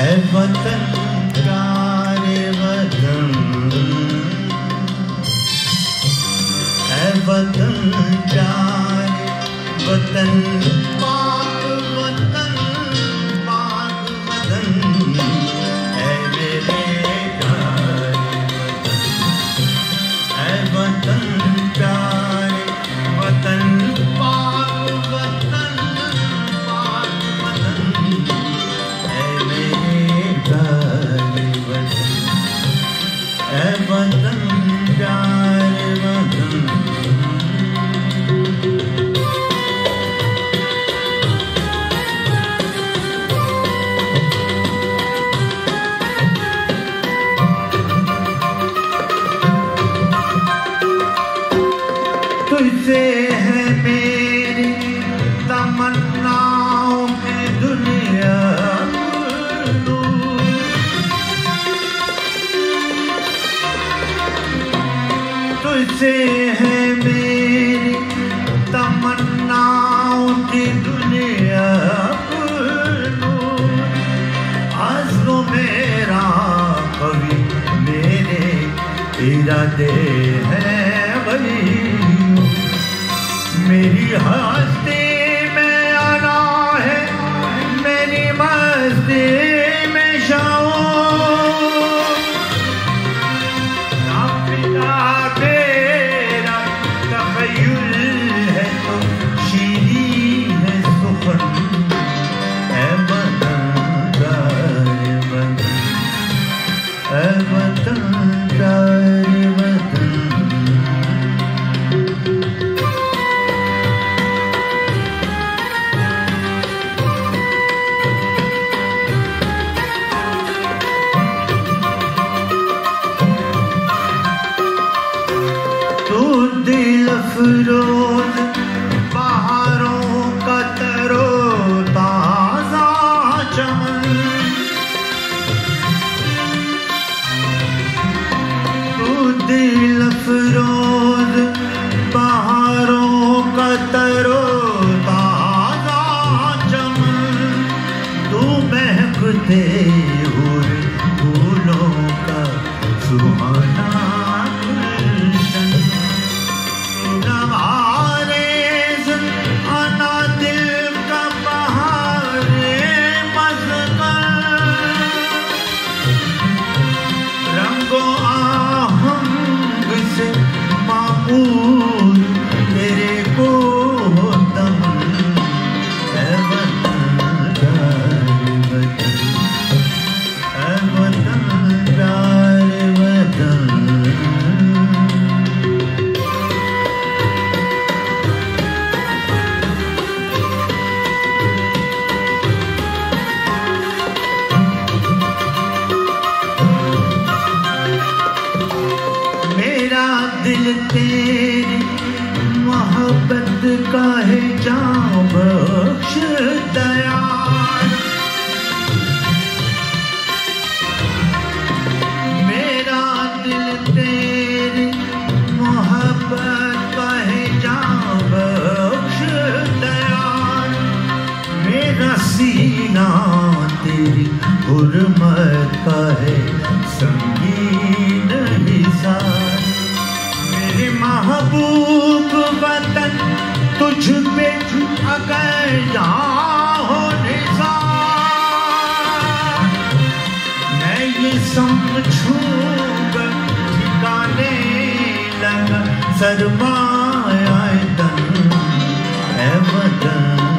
है वतन प्यारे वतन। वतन। वतन प्यारे तुझसे तुझसे है मेरी तमन्नाओं की दुनिया। आज मेरा कवि मेरे इरादे हैं वही मेरी हस्ती अफरोज बहारों का तरो ताज़ा चमन। तेरी मोहब्बत का है जाम बख्श दयाल। मेरा दिल तेरी मोहब्बत का है जाम दयाल। मेरा सीना तेरी हुर्मत का है संगीन महबूब वतन तुझ पे अगर यहाँ हो मैं ये समझूँगा ठिकाने लगा सरमाया तन, है वतन।